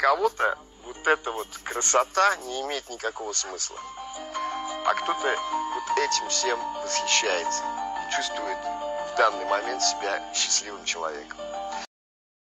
кого-то вот эта вот красота не имеет никакого смысла. А кто-то вот этим всем восхищается и чувствует в данный момент себя счастливым человеком.